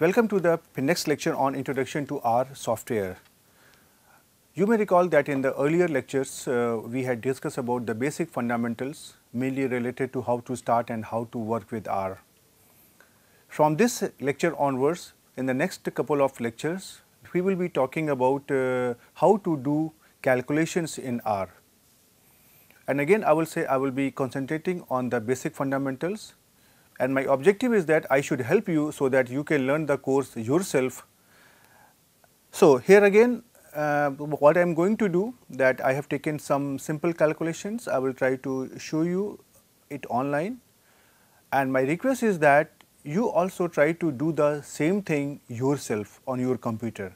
Welcome to the next lecture on Introduction to R software. You may recall that in the earlier lectures uh, we had discussed about the basic fundamentals mainly related to how to start and how to work with R. From this lecture onwards in the next couple of lectures we will be talking about uh, how to do calculations in R. And again I will say I will be concentrating on the basic fundamentals and my objective is that I should help you so that you can learn the course yourself. So, here again uh, what I am going to do that I have taken some simple calculations, I will try to show you it online and my request is that you also try to do the same thing yourself on your computer.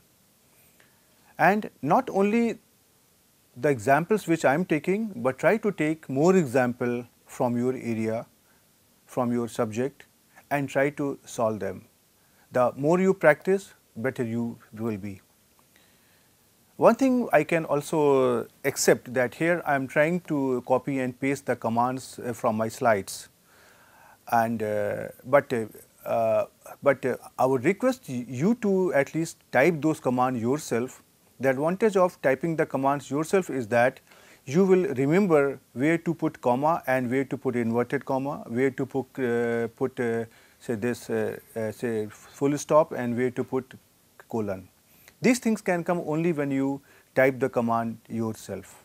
And not only the examples which I am taking, but try to take more example from your area from your subject and try to solve them. The more you practice, better you will be. One thing I can also accept that here I am trying to copy and paste the commands uh, from my slides and uh, but uh, uh, but I would request you to at least type those commands yourself. The advantage of typing the commands yourself is that you will remember where to put comma and where to put inverted comma, where to put, uh, put uh, say this uh, say full stop and where to put colon. These things can come only when you type the command yourself.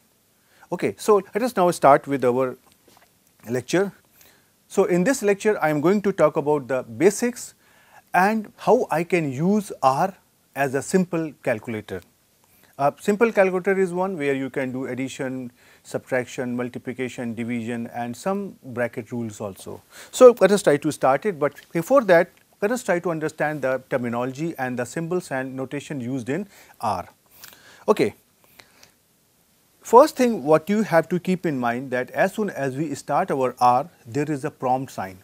Okay, so let us now start with our lecture. So in this lecture I am going to talk about the basics and how I can use R as a simple calculator. A simple calculator is one where you can do addition, subtraction, multiplication, division and some bracket rules also. So, let us try to start it, but before that let us try to understand the terminology and the symbols and notation used in R. Okay. First thing what you have to keep in mind that as soon as we start our R, there is a prompt sign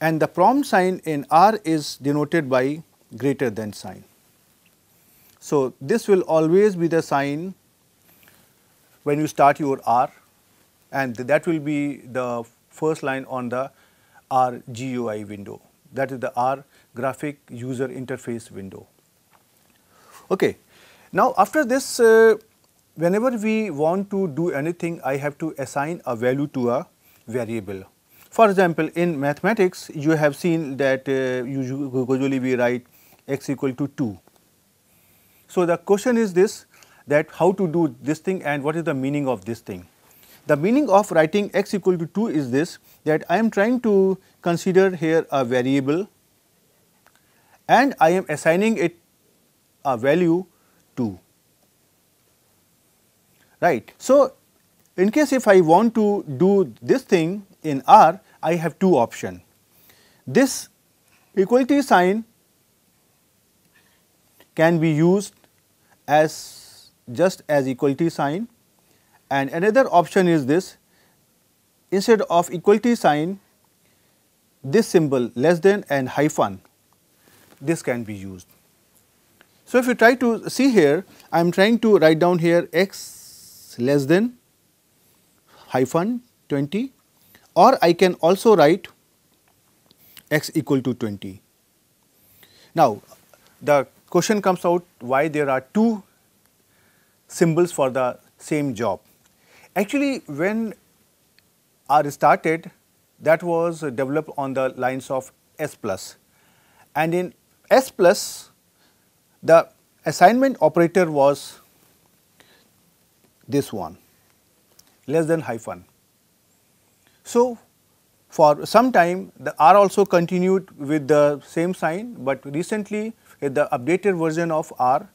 and the prompt sign in R is denoted by greater than sign. So, this will always be the sign when you start your R and that will be the first line on the R GUI window that is the R graphic user interface window. Okay. Now, after this uh, whenever we want to do anything I have to assign a value to a variable. For example, in mathematics you have seen that uh, usually we write x equal to 2 so, the question is this that how to do this thing and what is the meaning of this thing. The meaning of writing x equal to 2 is this that I am trying to consider here a variable and I am assigning it a value 2 right. So, in case if I want to do this thing in R I have two option this equality sign can be used as just as equality sign and another option is this instead of equality sign this symbol less than and hyphen this can be used. So, if you try to see here I am trying to write down here x less than hyphen 20 or I can also write x equal to 20. Now, the question comes out why there are two symbols for the same job. Actually, when R started that was developed on the lines of S plus and in S plus the assignment operator was this one less than hyphen. So, for some time the R also continued with the same sign, but recently the updated version of R,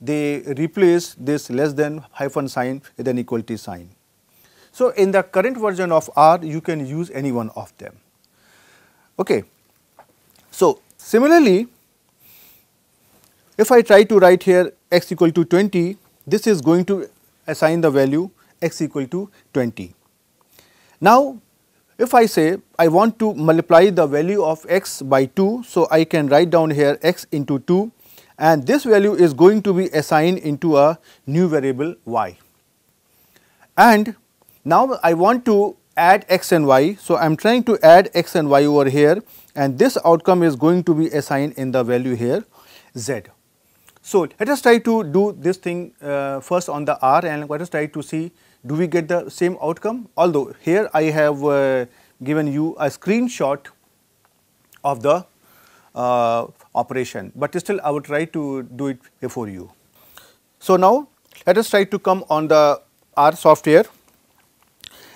they replace this less than hyphen sign with an equality sign. So, in the current version of R, you can use any one of them. Okay. So, similarly, if I try to write here x equal to 20, this is going to assign the value x equal to 20. Now, if I say I want to multiply the value of x by 2, so I can write down here x into 2 and this value is going to be assigned into a new variable y. And now I want to add x and y. So, I am trying to add x and y over here and this outcome is going to be assigned in the value here z. So, let us try to do this thing uh, first on the R and let us try to see do we get the same outcome although here I have uh, given you a screenshot of the uh, operation, but still I would try to do it before you. So, now let us try to come on the R software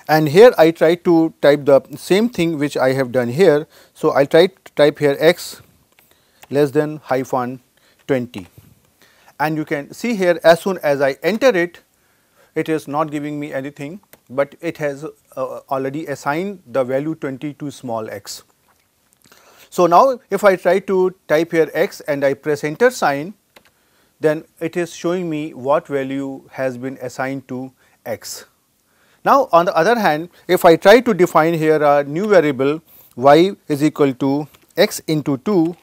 and here I try to type the same thing which I have done here. So, I try to type here x less than hyphen 20 and you can see here as soon as I enter it, it is not giving me anything, but it has uh, already assigned the value 20 to small x. So, now if I try to type here x and I press enter sign, then it is showing me what value has been assigned to x. Now, on the other hand, if I try to define here a new variable y is equal to x into 2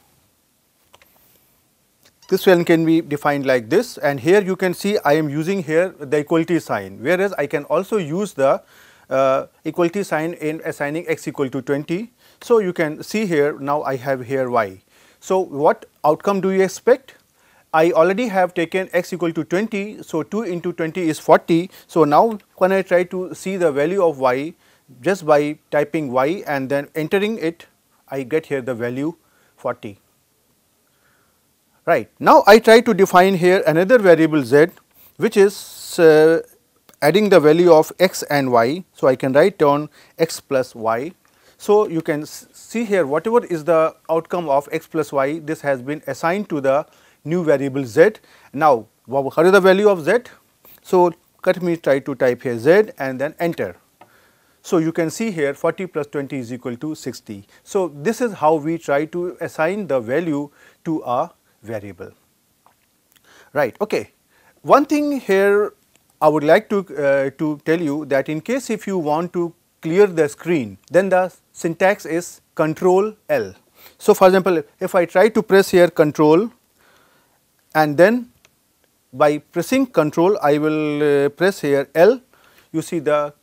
this one can be defined like this and here you can see I am using here the equality sign whereas I can also use the uh, equality sign in assigning x equal to 20. So, you can see here now I have here y. So, what outcome do you expect? I already have taken x equal to 20. So, 2 into 20 is 40. So, now when I try to see the value of y just by typing y and then entering it I get here the value 40 right. Now, I try to define here another variable z which is uh, adding the value of x and y. So, I can write down x plus y. So, you can see here whatever is the outcome of x plus y this has been assigned to the new variable z. Now, what is the value of z? So, let me try to type here z and then enter. So, you can see here 40 plus 20 is equal to 60. So, this is how we try to assign the value to a variable. Right. Okay. One thing here I would like to, uh, to tell you that in case if you want to clear the screen, then the syntax is control L. So, for example, if I try to press here control and then by pressing control I will uh, press here L, you see the,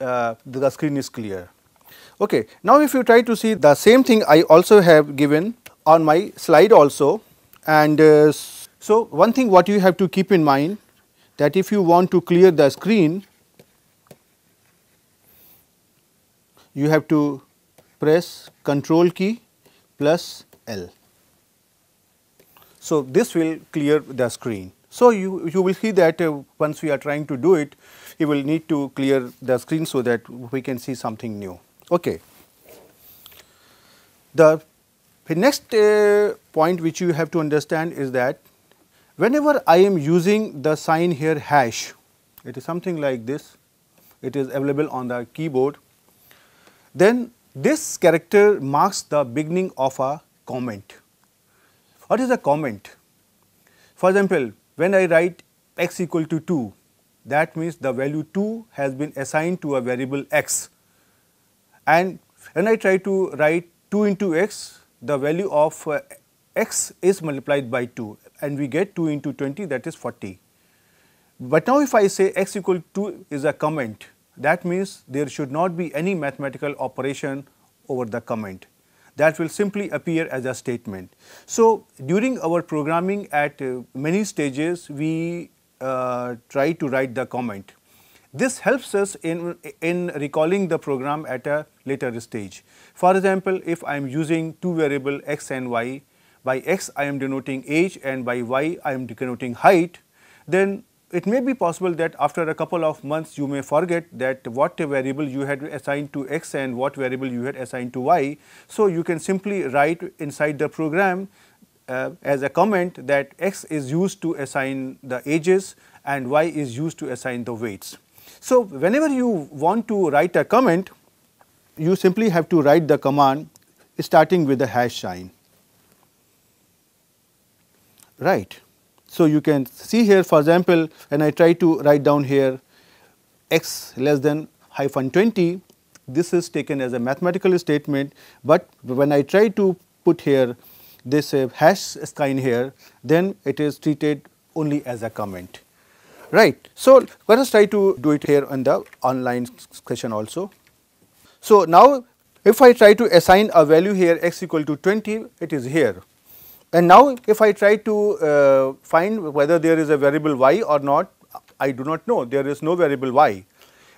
uh, the screen is clear. Okay. Now, if you try to see the same thing I also have given on my slide also and uh, so, one thing what you have to keep in mind that if you want to clear the screen, you have to press control key plus L. So, this will clear the screen. So, you, you will see that uh, once we are trying to do it, you will need to clear the screen so that we can see something new. Okay. The the next uh, point which you have to understand is that whenever I am using the sign here hash, it is something like this, it is available on the keyboard, then this character marks the beginning of a comment. What is a comment? For example, when I write x equal to 2, that means the value 2 has been assigned to a variable x and when I try to write 2 into x, the value of uh, x is multiplied by 2 and we get 2 into 20 that is 40. But now if I say x equal to is a comment that means there should not be any mathematical operation over the comment that will simply appear as a statement. So, during our programming at uh, many stages we uh, try to write the comment this helps us in, in recalling the program at a later stage. For example, if I am using two variable x and y, by x I am denoting age and by y I am denoting height, then it may be possible that after a couple of months you may forget that what variable you had assigned to x and what variable you had assigned to y. So, you can simply write inside the program uh, as a comment that x is used to assign the ages and y is used to assign the weights. So, whenever you want to write a comment, you simply have to write the command starting with the hash sign. Right. So, you can see here for example, when I try to write down here x less than hyphen 20, this is taken as a mathematical statement, but when I try to put here this uh, hash sign here, then it is treated only as a comment. Right. So, let us try to do it here in the online question also. So, now if I try to assign a value here x equal to 20, it is here. And now if I try to uh, find whether there is a variable y or not, I do not know, there is no variable y.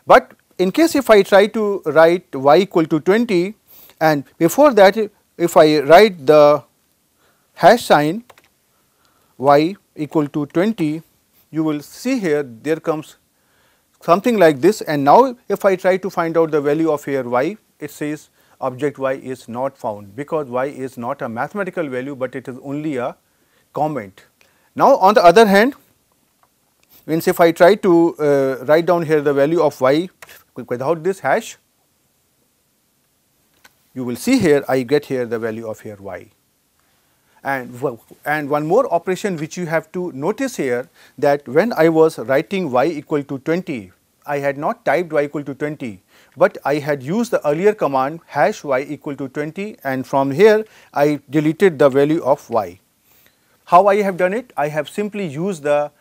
But in case if I try to write y equal to 20 and before that if I write the hash sign y equal to 20, you will see here there comes something like this and now if I try to find out the value of here y, it says object y is not found because y is not a mathematical value, but it is only a comment. Now, on the other hand means if I try to uh, write down here the value of y without this hash, you will see here I get here the value of here y. And, and one more operation which you have to notice here that when I was writing y equal to 20, I had not typed y equal to 20, but I had used the earlier command hash y equal to 20 and from here I deleted the value of y. How I have done it? I have simply used the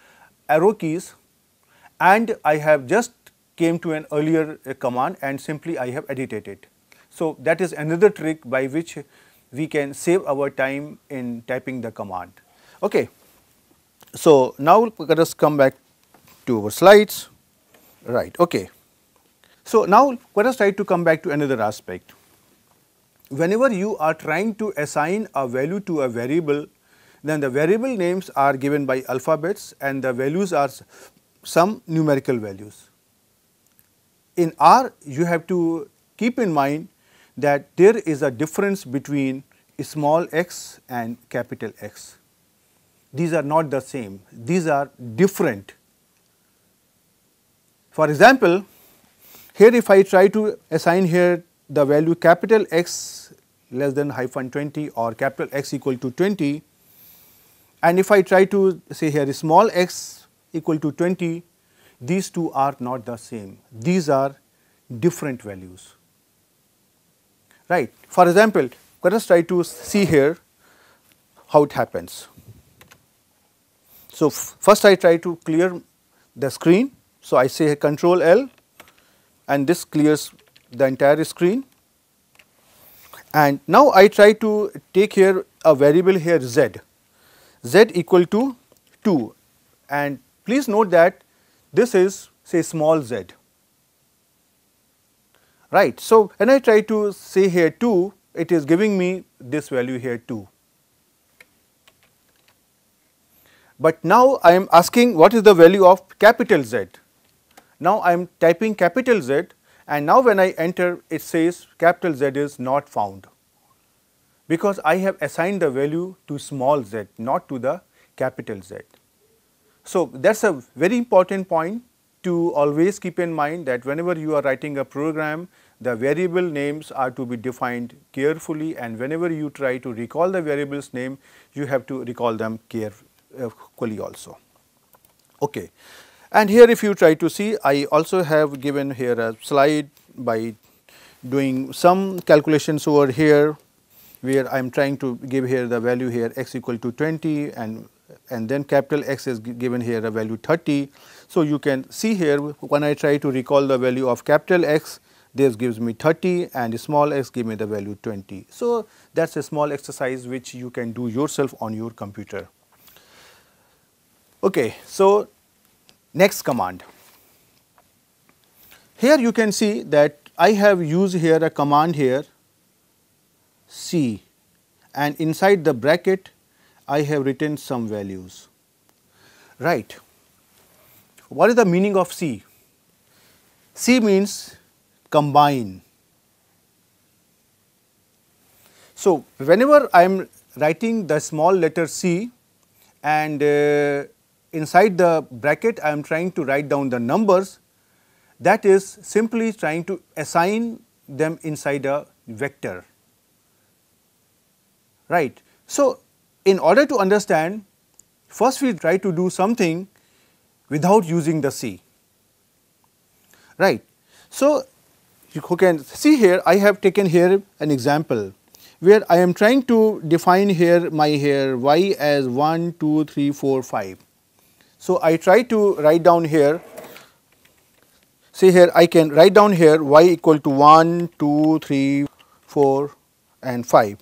arrow keys and I have just came to an earlier uh, command and simply I have edited it. So, that is another trick by which we can save our time in typing the command. Okay. So, now let us come back to our slides, right, okay. So, now let us try to come back to another aspect. Whenever you are trying to assign a value to a variable, then the variable names are given by alphabets and the values are some numerical values. In R, you have to keep in mind that there is a difference between small x and capital X. These are not the same, these are different. For example, here if I try to assign here the value capital X less than hyphen 20 or capital X equal to 20 and if I try to say here small x equal to 20, these two are not the same, these are different values. Right. For example, let us try to see here how it happens. So, first I try to clear the screen. So, I say control L and this clears the entire screen and now I try to take here a variable here z, z equal to 2 and please note that this is say small z right. So, when I try to say here 2 it is giving me this value here 2. But now I am asking what is the value of capital Z. Now I am typing capital Z and now when I enter it says capital Z is not found because I have assigned the value to small z not to the capital Z. So, that is a very important point to always keep in mind that whenever you are writing a program the variable names are to be defined carefully and whenever you try to recall the variable's name you have to recall them carefully also. Okay. And here if you try to see I also have given here a slide by doing some calculations over here where I am trying to give here the value here x equal to 20 and and then capital X is given here a value 30. So, you can see here when I try to recall the value of capital X this gives me 30 and small x give me the value 20. So, that is a small exercise which you can do yourself on your computer. Okay, so next command. Here you can see that I have used here a command here C and inside the bracket I have written some values. Right. What is the meaning of C? C means combine. So, whenever I am writing the small letter c and uh, inside the bracket I am trying to write down the numbers that is simply trying to assign them inside a vector right. So, in order to understand first we try to do something without using the C right. So, you can see here I have taken here an example where I am trying to define here my here y as 1, 2, 3, 4, 5. So, I try to write down here see here I can write down here y equal to 1, 2, 3, 4 and 5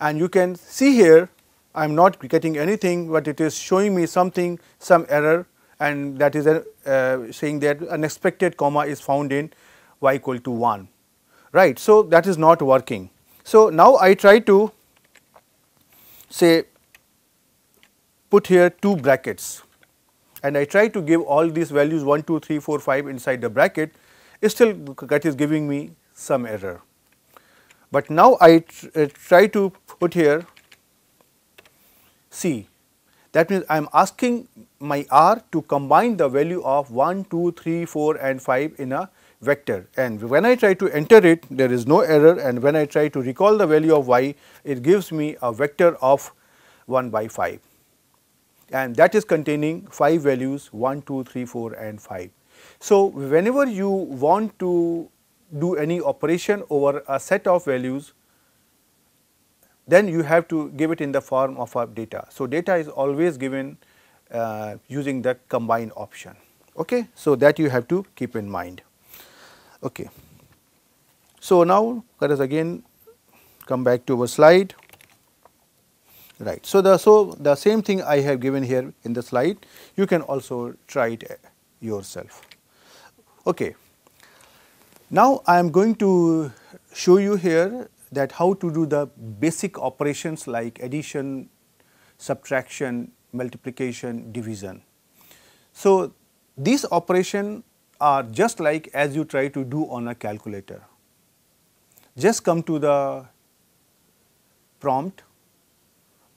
and you can see here I am not getting anything, but it is showing me something some error and that is a, uh, saying that unexpected comma is found in y equal to 1 right. So, that is not working. So, now I try to say put here two brackets and I try to give all these values 1, 2, 3, 4, 5 inside the bracket, still that is giving me some error. But now I tr uh, try to put here C. That means I am asking my R to combine the value of 1, 2, 3, 4 and 5 in a vector and when I try to enter it there is no error and when I try to recall the value of y it gives me a vector of 1 by 5 and that is containing 5 values 1, 2, 3, 4 and 5. So, whenever you want to do any operation over a set of values then you have to give it in the form of a data. So, data is always given uh, using the combine option. Okay? So, that you have to keep in mind. Okay. So, now let us again come back to our slide right. So, the so the same thing I have given here in the slide you can also try it uh, yourself. Okay. Now, I am going to show you here that how to do the basic operations like addition, subtraction, multiplication, division. So, these operations are just like as you try to do on a calculator. Just come to the prompt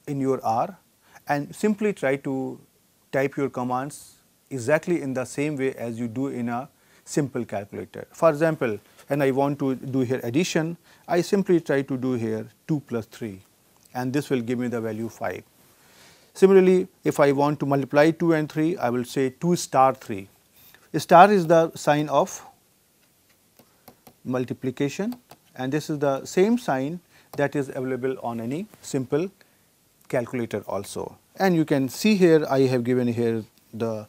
in your R and simply try to type your commands exactly in the same way as you do in a simple calculator. For example, when I want to do here addition, I simply try to do here 2 plus 3 and this will give me the value 5. Similarly, if I want to multiply 2 and 3, I will say 2 star 3. A star is the sign of multiplication and this is the same sign that is available on any simple calculator also. And you can see here I have given here the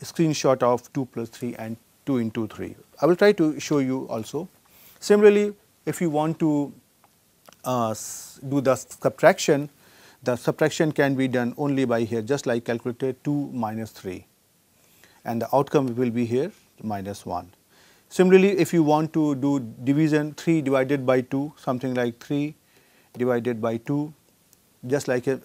screenshot of 2 plus 3 and 2 into 3. I will try to show you also. Similarly, if you want to uh, do the subtraction, the subtraction can be done only by here just like calculator 2 minus 3 and the outcome will be here minus 1. Similarly, if you want to do division 3 divided by 2 something like 3 divided by 2 just like a,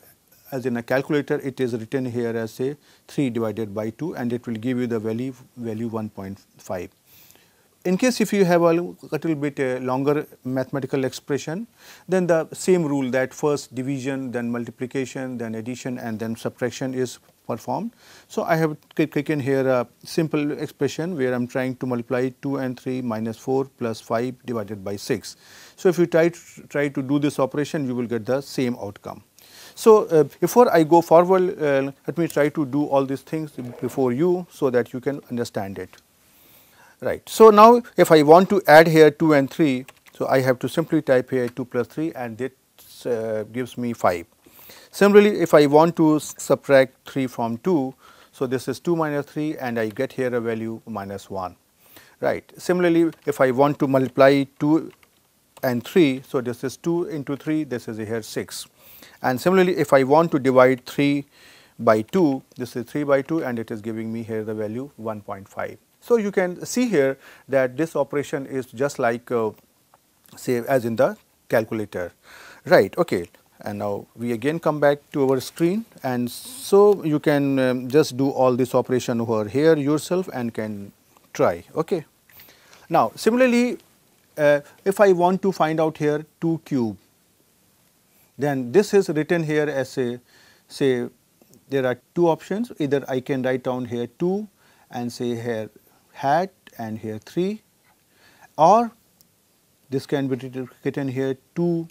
as in a calculator it is written here as say 3 divided by 2 and it will give you the value value 1.5. In case if you have a little bit uh, longer mathematical expression then the same rule that first division then multiplication then addition and then subtraction is performed. So, I have taken here a simple expression where I am trying to multiply 2 and 3 minus 4 plus 5 divided by 6. So, if you try to, try to do this operation you will get the same outcome. So, uh, before I go forward, uh, let me try to do all these things before you so that you can understand it. Right. So, now if I want to add here 2 and 3, so I have to simply type here 2 plus 3 and this uh, gives me 5. Similarly, if I want to subtract 3 from 2, so this is 2 minus 3 and I get here a value minus 1. Right. Similarly, if I want to multiply 2 and 3, so this is 2 into 3, this is here 6. And similarly, if I want to divide 3 by 2, this is 3 by 2 and it is giving me here the value 1.5. So, you can see here that this operation is just like uh, say as in the calculator, right. Okay. And now we again come back to our screen and so you can um, just do all this operation over here yourself and can try. Okay. Now, similarly, uh, if I want to find out here 2 cube, then this is written here as a say there are two options either I can write down here 2 and say here hat and here 3 or this can be written here 2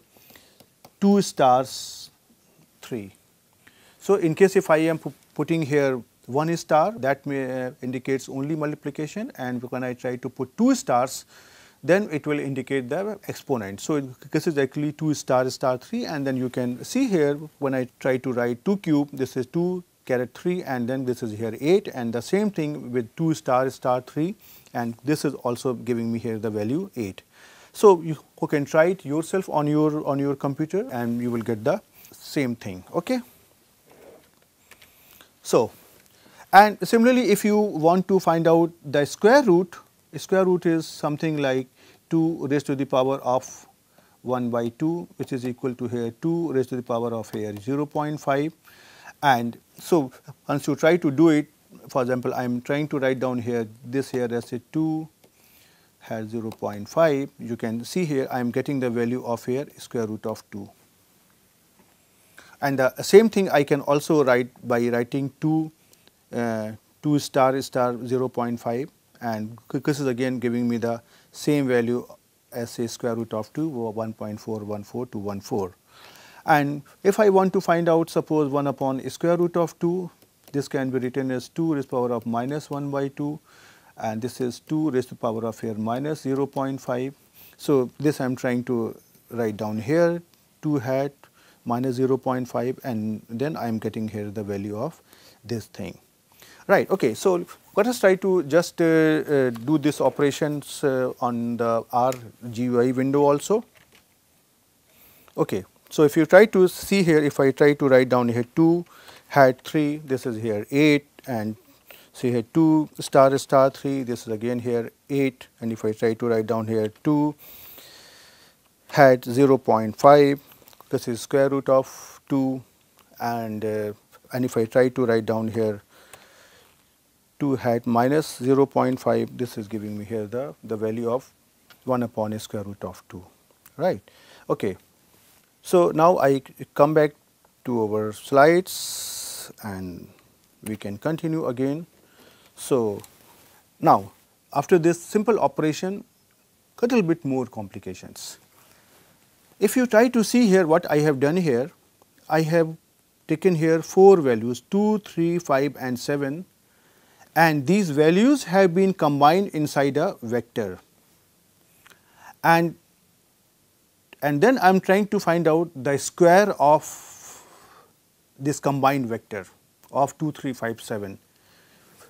2 stars 3. So, in case if I am putting here 1 star that may uh, indicates only multiplication and when I try to put 2 stars then it will indicate the exponent. So, this is actually 2 star star 3 and then you can see here when I try to write 2 cube this is 2 caret 3 and then this is here 8 and the same thing with 2 star star 3 and this is also giving me here the value 8. So, you can try it yourself on your on your computer and you will get the same thing. Okay. So, and similarly if you want to find out the square root, square root is something like 2 raised to the power of 1 by 2 which is equal to here 2 raised to the power of here 0.5 and so once you try to do it for example I am trying to write down here this here as a 2 has 0.5 you can see here I am getting the value of here square root of 2 and the same thing I can also write by writing 2 uh, 2 star star 0.5 and this is again giving me the same value as a square root of 2 or 1.414 to 14. And if I want to find out suppose 1 upon square root of 2 this can be written as 2 raised power of minus 1 by 2 and this is 2 raised to the power of here minus 0.5. So, this I am trying to write down here 2 hat minus 0.5 and then I am getting here the value of this thing. Right. Okay. So, let us try to just uh, uh, do this operations uh, on the R GUI window also. Okay. So, if you try to see here, if I try to write down here 2 hat 3, this is here 8 and say here 2 star star 3, this is again here 8 and if I try to write down here 2 hat 0.5, this is square root of 2 and uh, and if I try to write down here 2 hat minus 0.5 this is giving me here the, the value of 1 upon a square root of 2 right. Okay. So, now I come back to our slides and we can continue again. So, now after this simple operation a little bit more complications. If you try to see here what I have done here, I have taken here 4 values 2, 3, 5 and 7 and these values have been combined inside a vector. And, and then I am trying to find out the square of this combined vector of 2, 3, 5, 7.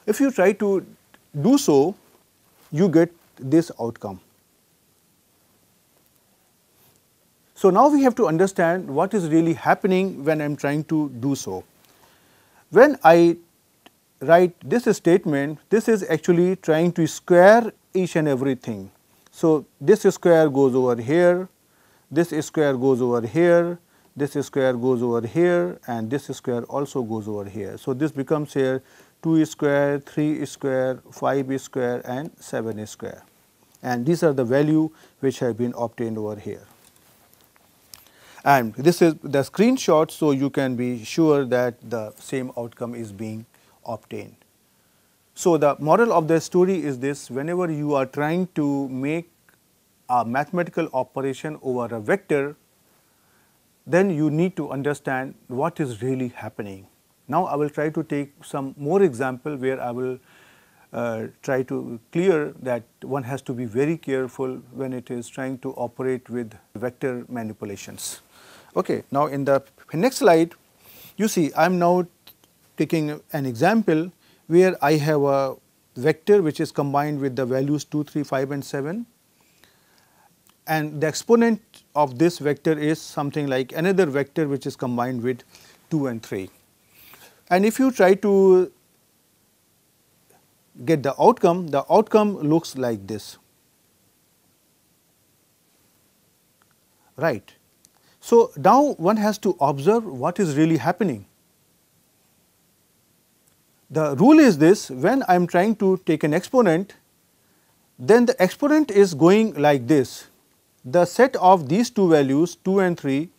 If you try to do so, you get this outcome. So, now we have to understand what is really happening when I am trying to do so. When I write this statement, this is actually trying to square each and everything. So, this square goes over here, this square goes over here, this square goes over here and this square also goes over here. So, this becomes here 2 square, 3 square, 5 square and 7 square and these are the value which have been obtained over here and this is the screenshot. So, you can be sure that the same outcome is being obtained. So, the moral of the story is this whenever you are trying to make a mathematical operation over a vector, then you need to understand what is really happening. Now, I will try to take some more example where I will uh, try to clear that one has to be very careful when it is trying to operate with vector manipulations. Okay. Now, in the next slide, you see I am now taking an example where I have a vector which is combined with the values 2, 3, 5 and 7 and the exponent of this vector is something like another vector which is combined with 2 and 3. And if you try to get the outcome, the outcome looks like this, right. So, now one has to observe what is really happening. The rule is this when I am trying to take an exponent, then the exponent is going like this. The set of these two values 2 and 3,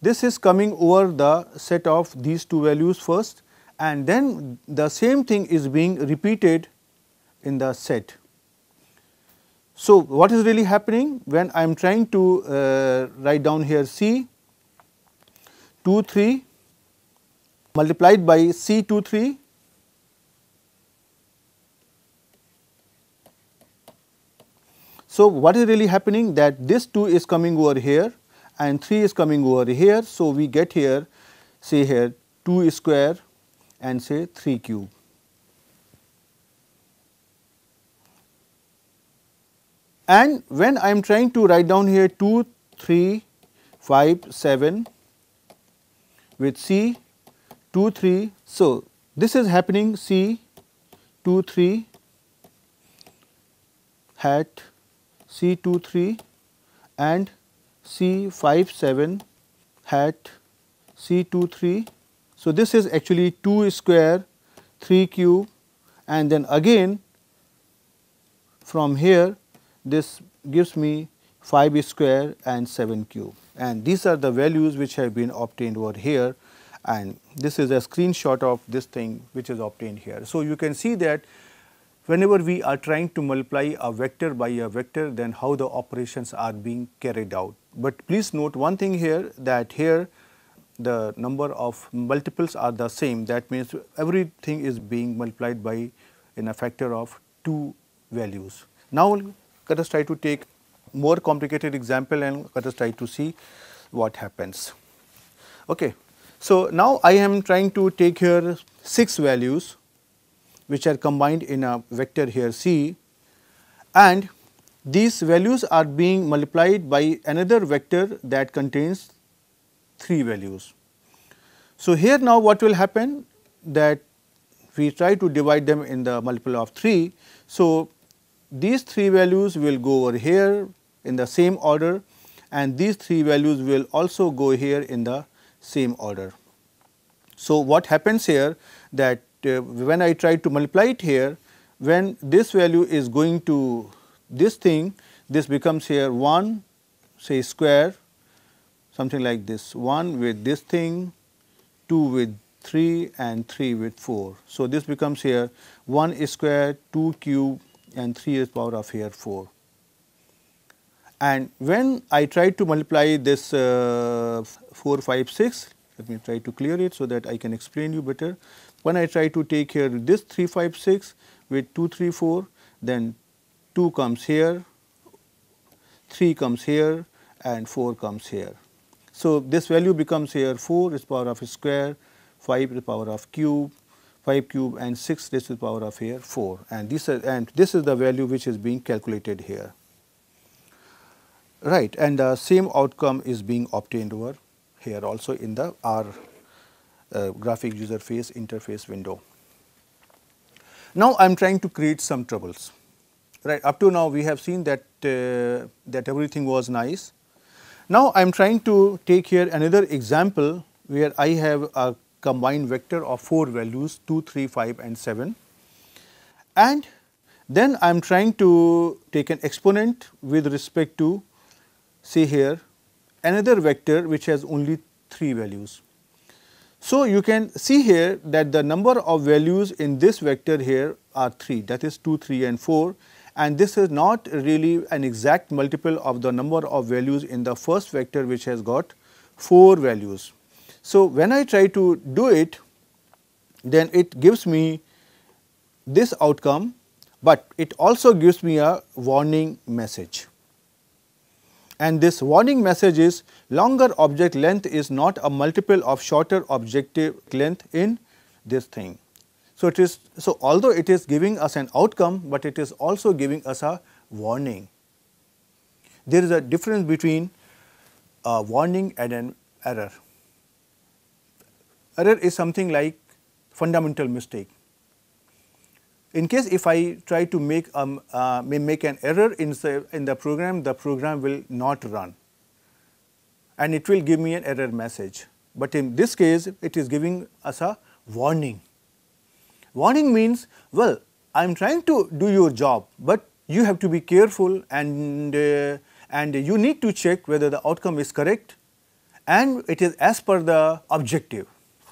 this is coming over the set of these two values first and then the same thing is being repeated in the set. So, what is really happening when I am trying to uh, write down here C 2 3 multiplied by C 2 3 So, what is really happening that this 2 is coming over here and 3 is coming over here. So, we get here say here 2 square and say 3 cube. And when I am trying to write down here 2, 3, 5, 7 with C 2, 3. So, this is happening C 2, 3 hat C 2, 3 and C 5, 7 hat C 2, 3. So, this is actually 2 square 3 cube and then again from here this gives me 5 square and 7 cube and these are the values which have been obtained over here and this is a screenshot of this thing which is obtained here. So, you can see that whenever we are trying to multiply a vector by a vector then how the operations are being carried out. But please note one thing here that here the number of multiples are the same that means everything is being multiplied by in a factor of 2 values. Now, let us try to take more complicated example and let us try to see what happens. Okay. So, now I am trying to take here 6 values which are combined in a vector here C and these values are being multiplied by another vector that contains 3 values. So, here now what will happen that we try to divide them in the multiple of 3. So, these 3 values will go over here in the same order and these 3 values will also go here in the same order. So, what happens here that uh, when I try to multiply it here, when this value is going to this thing, this becomes here 1 say square something like this 1 with this thing, 2 with 3 and 3 with 4. So, this becomes here 1 square, 2 cube and 3 is power of here 4. And when I try to multiply this uh, 4, 5, 6, let me try to clear it so that I can explain you better. When I try to take here this 3, 5, 6 with 2, 3, 4, then 2 comes here, 3 comes here and 4 comes here. So, this value becomes here 4 is power of square, 5 is power of cube, 5 cube and 6 this is power of here 4 and this is, and this is the value which is being calculated here right and the same outcome is being obtained over here also in the R uh, graphic user face interface window. Now, I am trying to create some troubles right up to now we have seen that uh, that everything was nice. Now, I am trying to take here another example where I have a combined vector of 4 values 2, 3, 5 and 7 and then I am trying to take an exponent with respect to see here another vector which has only 3 values. So, you can see here that the number of values in this vector here are 3 that is 2, 3 and 4 and this is not really an exact multiple of the number of values in the first vector which has got 4 values. So, when I try to do it then it gives me this outcome, but it also gives me a warning message and this warning message is longer object length is not a multiple of shorter objective length in this thing. So, it is so although it is giving us an outcome, but it is also giving us a warning. There is a difference between a warning and an error. Error is something like fundamental mistake in case if I try to make um, uh, make an error in the, in the program, the program will not run and it will give me an error message. But in this case, it is giving us a warning. Warning means, well, I am trying to do your job, but you have to be careful and, uh, and you need to check whether the outcome is correct and it is as per the objective.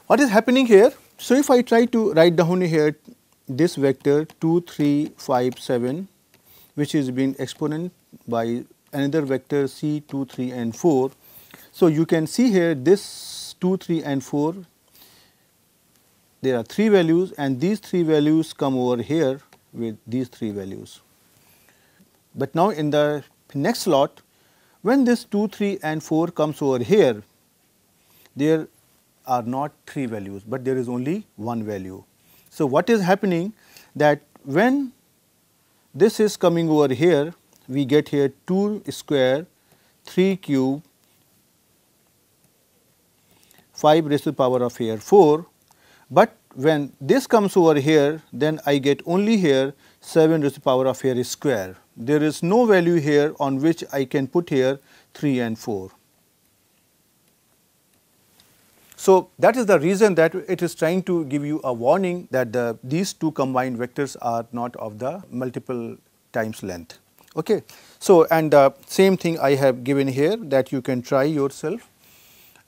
What is happening here? So, if I try to write down here this vector 2, 3, 5, 7 which is being exponent by another vector c 2, 3 and 4. So, you can see here this 2, 3 and 4 there are 3 values and these 3 values come over here with these 3 values. But now in the next slot, when this 2, 3 and 4 comes over here, there are not 3 values, but there is only one value. So, what is happening that when this is coming over here, we get here 2 square, 3 cube, 5 raised to the power of here 4, but when this comes over here, then I get only here 7 raised to the power of here square. There is no value here on which I can put here 3 and 4. So, that is the reason that it is trying to give you a warning that the, these two combined vectors are not of the multiple times length. Okay. So, and the same thing I have given here that you can try yourself.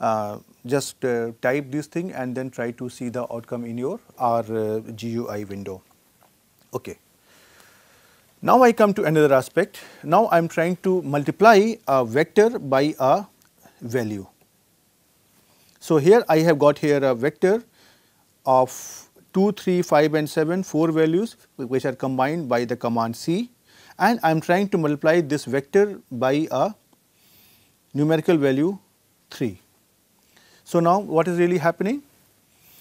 Uh, just uh, type this thing and then try to see the outcome in your R uh, GUI window. Okay. Now, I come to another aspect. Now, I am trying to multiply a vector by a value. So, here I have got here a vector of 2, 3, 5 and 7, 4 values which are combined by the command C and I am trying to multiply this vector by a numerical value 3. So, now what is really happening?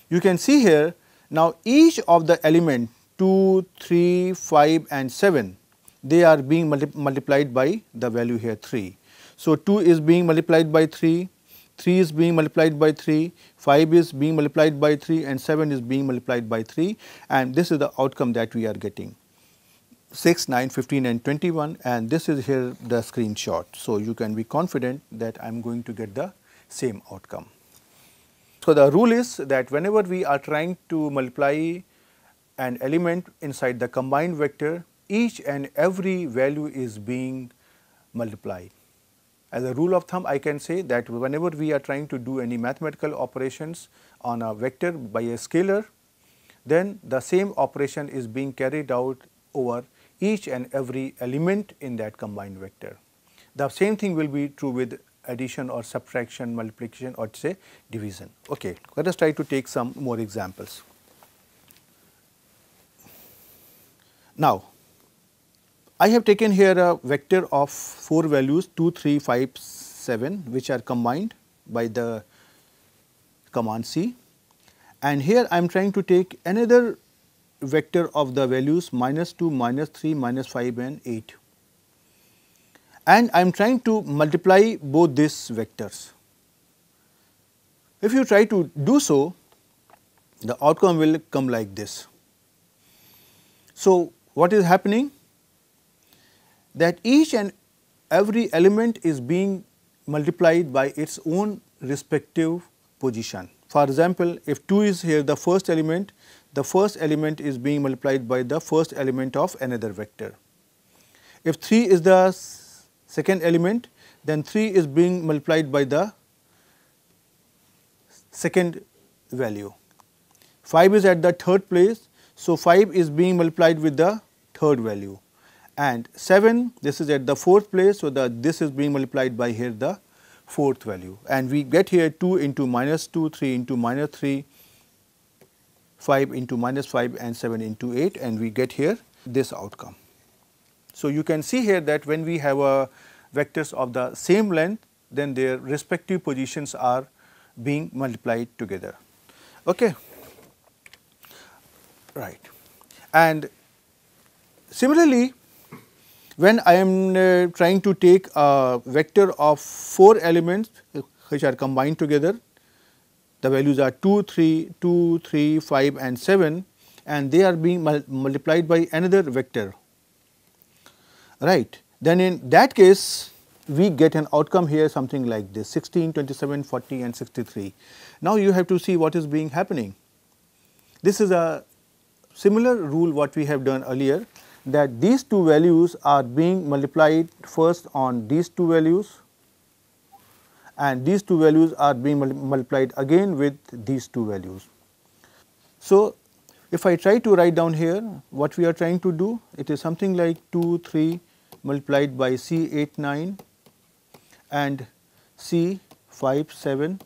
You can see here now each of the element 2, 3, 5 and 7 they are being multi multiplied by the value here 3. So, 2 is being multiplied by 3, 3 is being multiplied by 3, 5 is being multiplied by 3 and 7 is being multiplied by 3 and this is the outcome that we are getting 6, 9, 15 and 21 and this is here the screenshot. So, you can be confident that I am going to get the same outcome. So, the rule is that whenever we are trying to multiply an element inside the combined vector, each and every value is being multiplied. As a rule of thumb, I can say that whenever we are trying to do any mathematical operations on a vector by a scalar, then the same operation is being carried out over each and every element in that combined vector. The same thing will be true with addition or subtraction, multiplication or say division. Okay, let us try to take some more examples. Now, I have taken here a vector of 4 values 2, 3, 5, 7 which are combined by the command C and here I am trying to take another vector of the values minus 2, minus 3, minus 5 and 8 and I am trying to multiply both these vectors. If you try to do so, the outcome will come like this. So, what is happening? That each and every element is being multiplied by its own respective position. For example, if 2 is here the first element, the first element is being multiplied by the first element of another vector. If 3 is the second element, then 3 is being multiplied by the second value. 5 is at the third place, so 5 is being multiplied with the third value and 7 this is at the fourth place, so the this is being multiplied by here the fourth value and we get here 2 into minus 2, 3 into minus 3, 5 into minus 5 and 7 into 8 and we get here this outcome. So, you can see here that when we have a vectors of the same length then their respective positions are being multiplied together. Okay. Right. And similarly, when I am uh, trying to take a vector of 4 elements which are combined together, the values are 2, 3, 2, 3, 5 and 7 and they are being mul multiplied by another vector right. Then in that case we get an outcome here something like this 16, 27, 40 and 63. Now you have to see what is being happening. This is a similar rule what we have done earlier that these two values are being multiplied first on these two values and these two values are being multiplied again with these two values. So, if I try to write down here what we are trying to do, it is something like 2, 3, multiplied by C 8 9 and C 5 7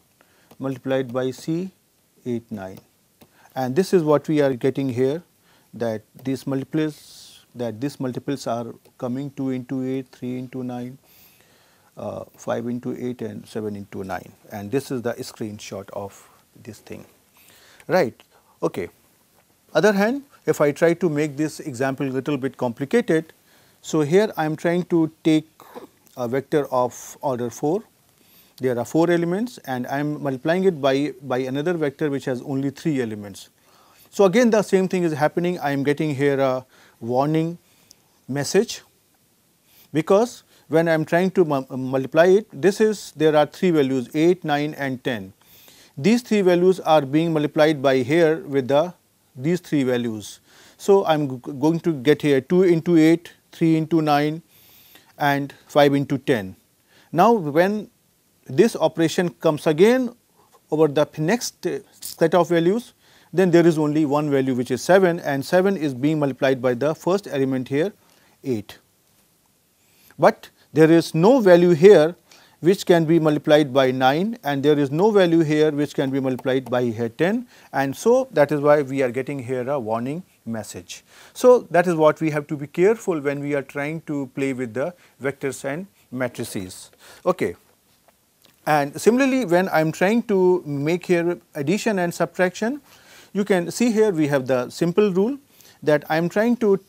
multiplied by C 8 9 and this is what we are getting here that this multiplies that these multiples are coming 2 into 8, 3 into 9, uh, 5 into 8 and 7 into 9 and this is the screenshot of this thing. Right. Okay. Other hand if i try to make this example little bit complicated so here i am trying to take a vector of order 4 there are 4 elements and I am multiplying it by, by another vector which has only 3 elements. So, again the same thing is happening I am getting here a warning message because when I am trying to multiply it this is there are 3 values 8, 9 and 10. These 3 values are being multiplied by here with the these 3 values. So, I am going to get here 2 into 8, 3 into 9 and 5 into 10. Now, when this operation comes again over the next set of values, then there is only one value which is 7 and 7 is being multiplied by the first element here 8. But there is no value here which can be multiplied by 9 and there is no value here which can be multiplied by here 10 and so that is why we are getting here a warning message. So, that is what we have to be careful when we are trying to play with the vectors and matrices. Okay. And similarly, when I am trying to make here addition and subtraction, you can see here we have the simple rule that I am trying to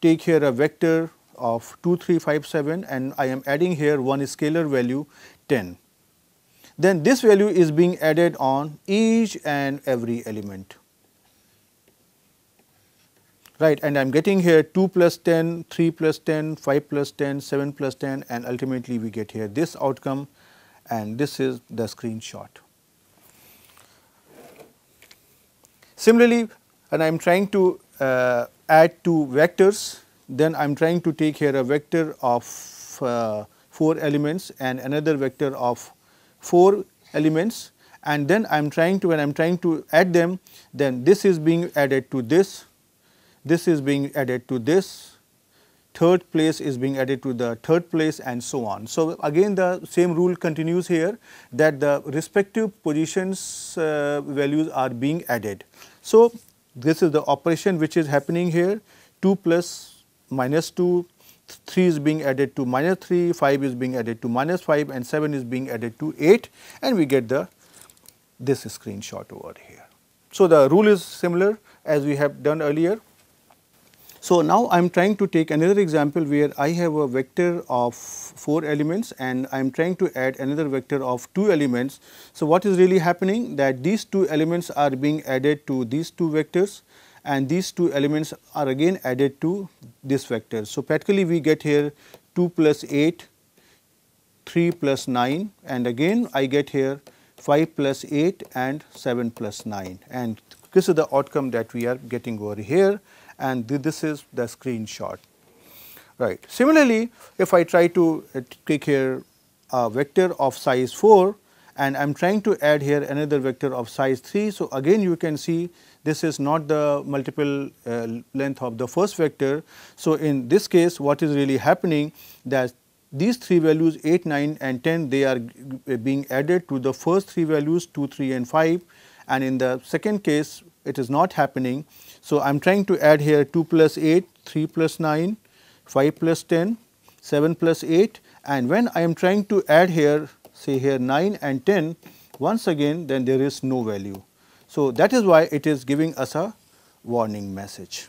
take here a vector of 2, 3, 5, 7 and I am adding here one scalar value 10. Then this value is being added on each and every element right and I am getting here 2 plus 10, 3 plus 10, 5 plus 10, 7 plus 10 and ultimately we get here this outcome and this is the screenshot. Similarly, when I am trying to uh, add two vectors, then I am trying to take here a vector of uh, 4 elements and another vector of 4 elements and then I am trying to when I am trying to add them then this is being added to this, this is being added to this, third place is being added to the third place and so on. So, again the same rule continues here that the respective positions uh, values are being added. So, this is the operation which is happening here 2 plus minus 2, 3 is being added to minus 3, 5 is being added to minus 5 and 7 is being added to 8 and we get the this screenshot over here. So, the rule is similar as we have done earlier so, now I am trying to take another example where I have a vector of 4 elements and I am trying to add another vector of 2 elements. So, what is really happening that these 2 elements are being added to these 2 vectors and these 2 elements are again added to this vector. So, practically we get here 2 plus 8, 3 plus 9 and again I get here 5 plus 8 and 7 plus 9 and this is the outcome that we are getting over here and this is the screenshot. Right. Similarly, if I try to uh, take here a vector of size 4 and I am trying to add here another vector of size 3. So, again you can see this is not the multiple uh, length of the first vector. So, in this case what is really happening that these three values 8, 9 and 10 they are being added to the first three values 2, 3 and 5 and in the second case it is not happening. So, I am trying to add here 2 plus 8, 3 plus 9, 5 plus 10, 7 plus 8 and when I am trying to add here say here 9 and 10 once again then there is no value. So, that is why it is giving us a warning message.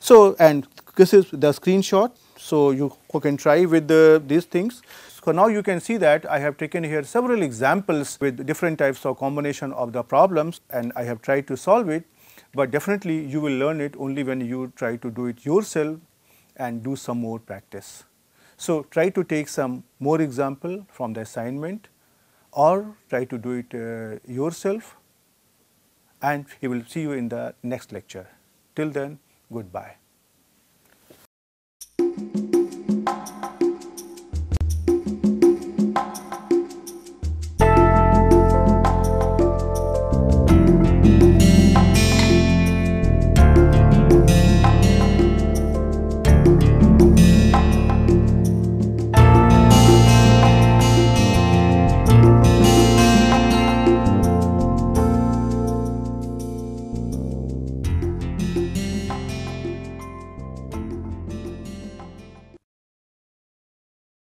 So, and this is the screenshot. So, you can try with the, these things. So, now you can see that I have taken here several examples with different types of combination of the problems and I have tried to solve it, but definitely you will learn it only when you try to do it yourself and do some more practice. So, try to take some more example from the assignment or try to do it uh, yourself and we will see you in the next lecture. Till then, goodbye.